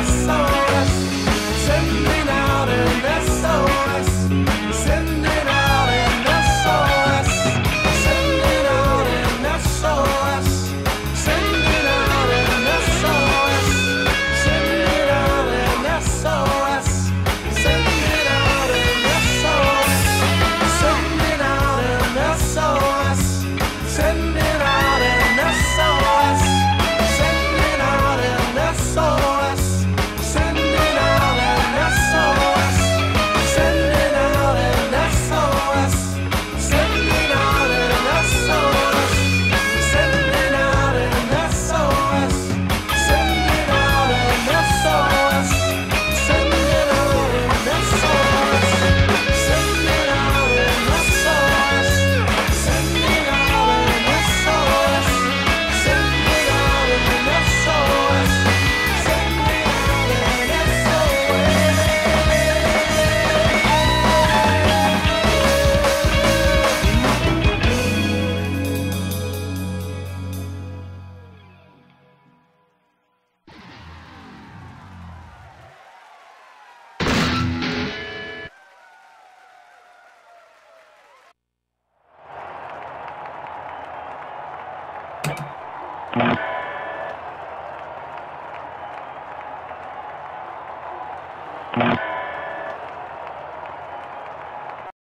my soul. Bye.